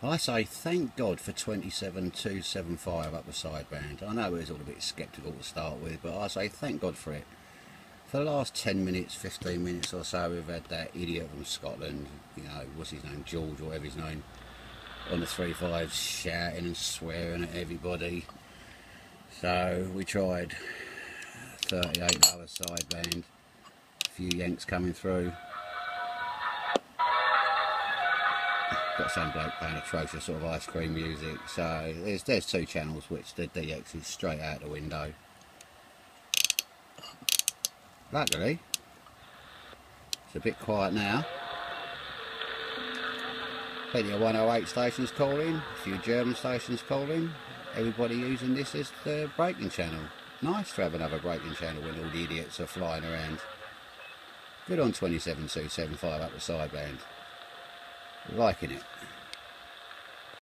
I say thank God for 27275 upper sideband. I know it was all a bit sceptical to start with, but I say thank God for it. For the last 10 minutes, 15 minutes or so, we've had that idiot from Scotland, you know, what's his name, George, or whatever his name, on the 3.5 shouting and swearing at everybody. So we tried 38 lower sideband, a few yanks coming through. Got some bloke playing atrocious sort of ice cream music. So there's there's two channels which the DX is straight out the window. Luckily, it's a bit quiet now. Plenty of 108 stations calling, a few German stations calling. Everybody using this as the breaking channel. Nice to have another breaking channel when all the idiots are flying around. Good on 27275 upper sideband. Liking it.